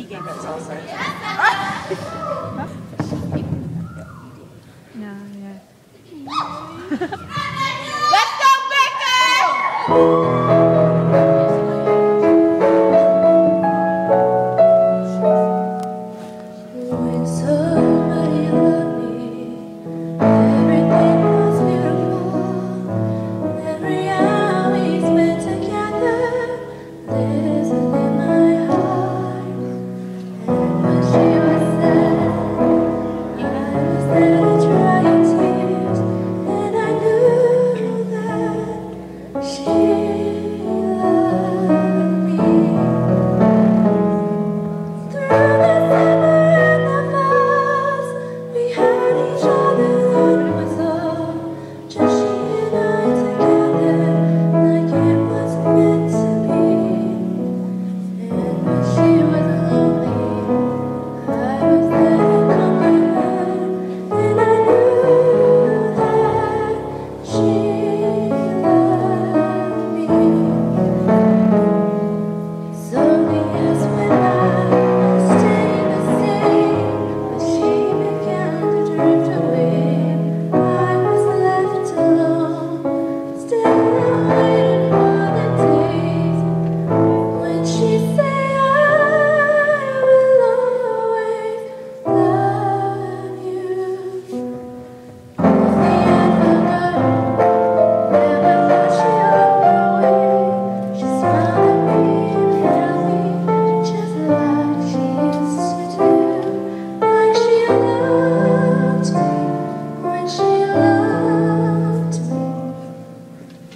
she gave that No, yeah. Let's go, Becca!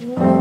Lord.